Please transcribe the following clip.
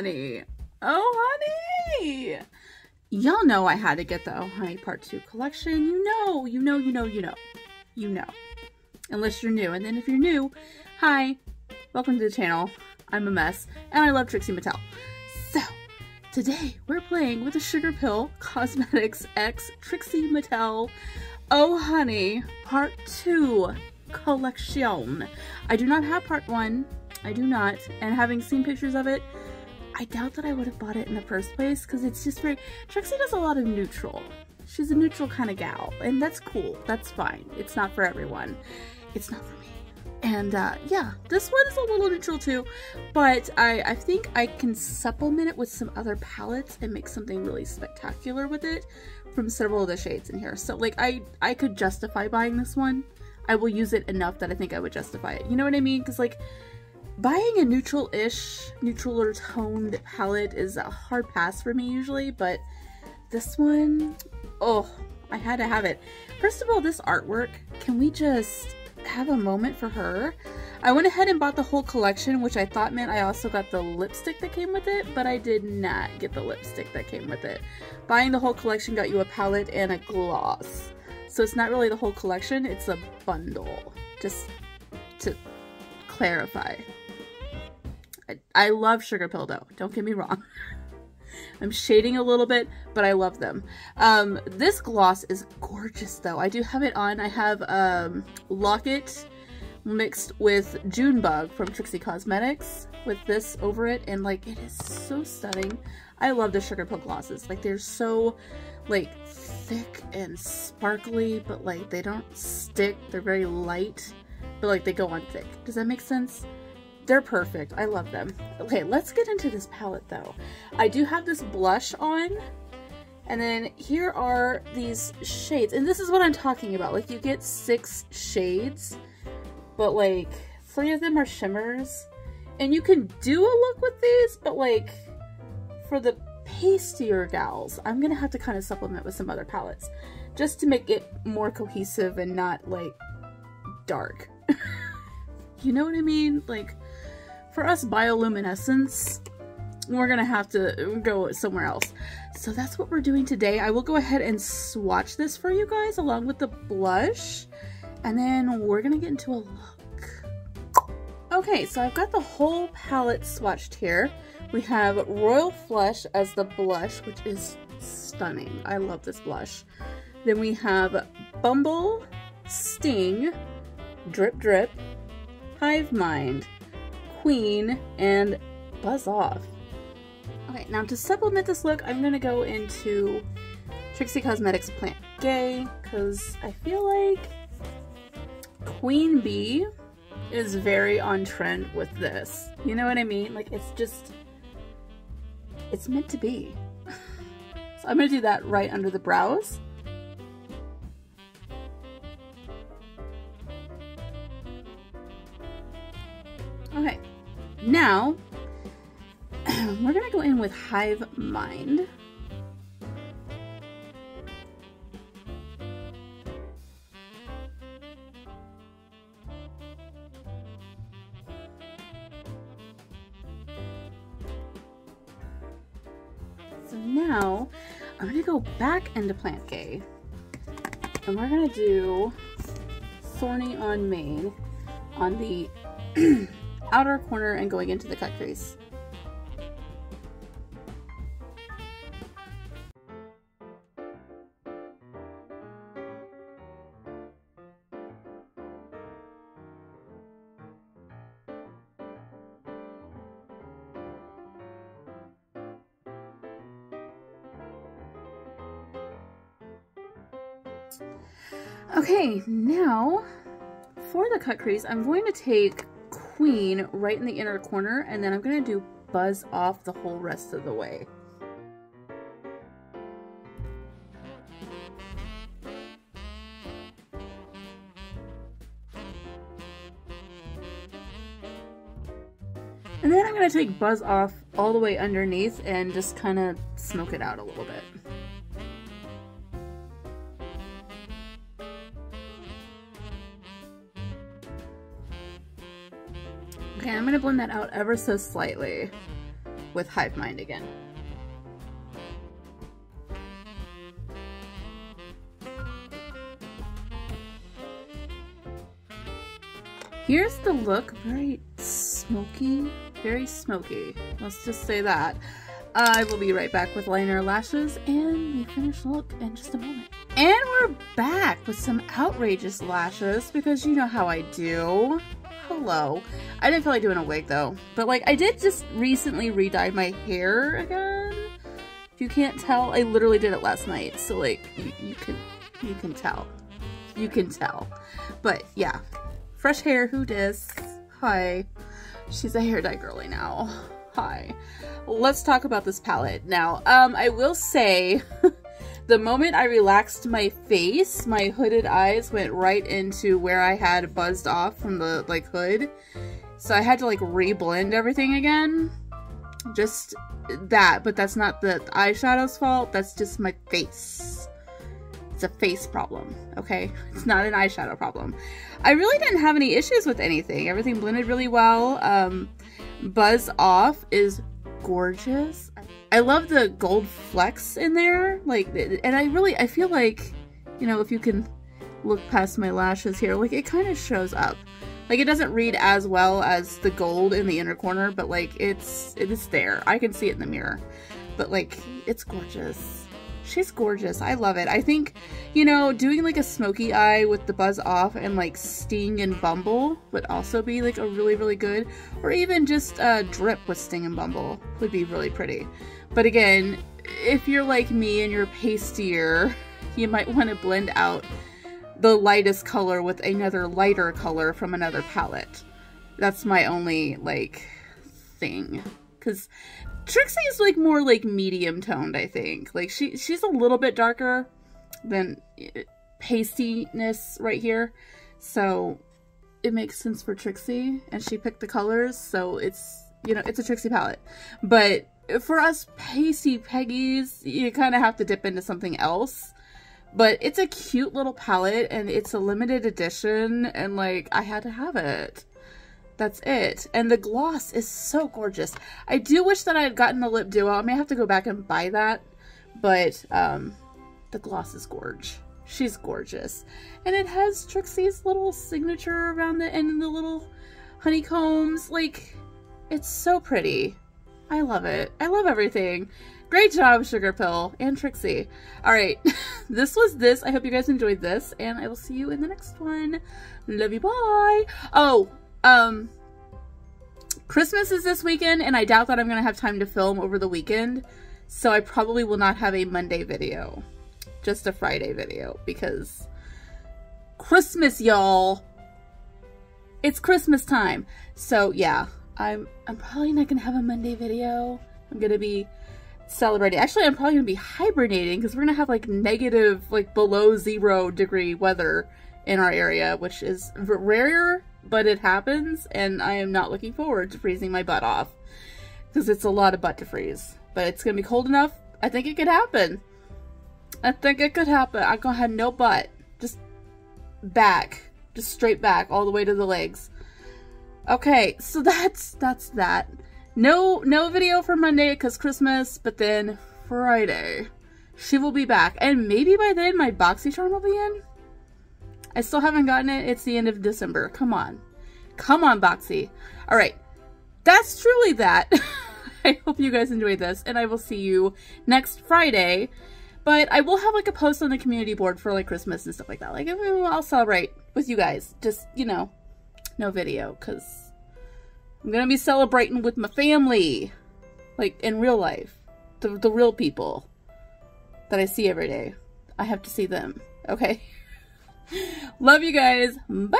honey. Oh, honey. Y'all know I had to get the Oh Honey Part 2 collection. You know, you know, you know, you know. You know. Unless you're new. And then if you're new, hi, welcome to the channel. I'm a mess, and I love Trixie Mattel. So, today we're playing with the Sugarpill Cosmetics X Trixie Mattel Oh Honey Part 2 collection. I do not have Part 1. I do not. And having seen pictures of it, I doubt that I would have bought it in the first place because it's just very... Trixie does a lot of neutral. She's a neutral kind of gal, and that's cool. That's fine. It's not for everyone. It's not for me. And uh, yeah, this one is a little neutral too, but I, I think I can supplement it with some other palettes and make something really spectacular with it from several of the shades in here. So like I, I could justify buying this one. I will use it enough that I think I would justify it. You know what I mean? Because like buying a neutral-ish, neutral or toned palette is a hard pass for me usually, but this one, oh, I had to have it. First of all, this artwork, can we just have a moment for her? I went ahead and bought the whole collection, which I thought meant I also got the lipstick that came with it, but I did not get the lipstick that came with it. Buying the whole collection got you a palette and a gloss. So it's not really the whole collection, it's a bundle. Just to clarify. I, love Sugarpill though, don't get me wrong. I'm shading a little bit, but I love them. Um, this gloss is gorgeous though. I do have it on. I have um, Lock-It mixed with Junebug from Trixie Cosmetics with this over it and like it is so stunning. I love the Sugarpill glosses. Like they're so like thick and sparkly but like they don't stick. They're very light but like they go on thick. Does that make sense? They're perfect. I love them. Okay, let's get into this palette though. I do have this blush on. And then here are these shades. And this is what I'm talking about. Like you get six shades, but like three of them are shimmers. And you can do a look with these, but like for the pastier gals, I'm gonna have to kind of supplement with some other palettes just to make it more cohesive and not like dark. you know what I mean? Like for us bioluminescence, we're gonna have to go somewhere else. So that's what we're doing today. I will go ahead and swatch this for you guys along with the blush. And then we're gonna get into a look. Okay, so I've got the whole palette swatched here. We have Royal Flush as the blush, which is stunning. I love this blush. Then we have Bumble, Sting, Drip Drip, Hive Mind, Queen, and Buzz Off. Okay, now to supplement this look, I'm going to go into Trixie Cosmetics Plant Gay, because I feel like Queen Bee is very on trend with this. You know what I mean? Like, it's just, it's meant to be. so I'm to do that right under the brows. Now we're gonna go in with Hive Mind. So now I'm gonna go back into Plant Gay and we're gonna do Thorny on Main on the outer corner and going into the cut crease. Okay, now for the cut crease, I'm going to take Queen right in the inner corner, and then I'm going to do Buzz off the whole rest of the way. And then I'm going to take Buzz off all the way underneath and just kind of smoke it out a little bit. Blend that out ever so slightly. with Hive Mind again. Here's the look, very smoky, very smoky. Let's just say that. I will be right back with liner lashes and the finished look in just a moment. And we're back with some outrageous lashes because you know how I do. Hello. I didn't feel like doing a wig though, but like I did just recently re-dye my hair again. If you can't tell, I literally did it last night, so like you, you can you can tell. You can tell. But yeah, fresh hair, who dis? Hi. She's a hair dye girly now. Hi. Let's talk about this palette. Now, um, I will say, the moment I relaxed my face, my hooded eyes went right into where I had buzzed off from the, like, hood. So I had to, like, reblend everything again. Just that, but that's not the eyeshadow's fault. That's just my face. It's a face problem, okay? It's not an eyeshadow problem. I really didn't have any issues with anything. Everything blended really well. Um, Buzz Off is gorgeous. I love the gold flecks in there. Like, and I really, I feel like, you know, if you can look past my lashes here, like it kind of shows up. Like it doesn't read as well as the gold in the inner corner, but like it's, it is there. I can see it in the mirror, but like it's gorgeous. She's gorgeous. I love it. I think, you know, doing like a smoky eye with the buzz off and like Sting and Bumble would also be like a really, really good. Or even just a drip with Sting and Bumble would be really pretty. But again, if you're like me and you're pastier, you might want to blend out the lightest color with another lighter color from another palette. That's my only, like, thing. Because Trixie is like more like medium toned, I think. Like she she's a little bit darker than uh, pastiness right here. So it makes sense for Trixie and she picked the colors. So it's, you know, it's a Trixie palette. But for us pasty Peggies, you kind of have to dip into something else. But it's a cute little palette and it's a limited edition and like I had to have it. That's it. And the gloss is so gorgeous. I do wish that I had gotten the lip duo. I may have to go back and buy that. But um, the gloss is gorge. She's gorgeous. And it has Trixie's little signature around the end and the little honeycombs. Like, it's so pretty. I love it. I love everything. Great job, Sugarpill and Trixie. All right, this was this. I hope you guys enjoyed this, and I will see you in the next one. Love you, bye. Oh, um, Christmas is this weekend, and I doubt that I'm going to have time to film over the weekend. So I probably will not have a Monday video. Just a Friday video, because Christmas, y'all. It's Christmas time. So, yeah. I'm, I'm probably not to have a Monday video. I'm to be celebrating. Actually, I'm probably to be hibernating because we're to have like negative, like below zero degree weather in our area, which is rare but it happens, and I am not looking forward to freezing my butt off. Because it's a lot of butt to freeze. But it's going to be cold enough, I think it could happen. I think it could happen. I'm going to have no butt. Just back. Just straight back, all the way to the legs. Okay, so that's that's that. No no video for Monday because Christmas, but then Friday, she will be back. And maybe by then my Boxycharm will be in? I still haven't gotten it. It's the end of December. Come on. Come on, Boxy. All right. That's truly that. I hope you guys enjoyed this, and I will see you next Friday. But I will have like a post on the community board for like Christmas and stuff like that. Like I'll celebrate with you guys. Just, you know, no video because I'm going to be celebrating with my family. Like in real life. The, the real people that I see every day. I have to see them. Okay? Love you guys. Bye.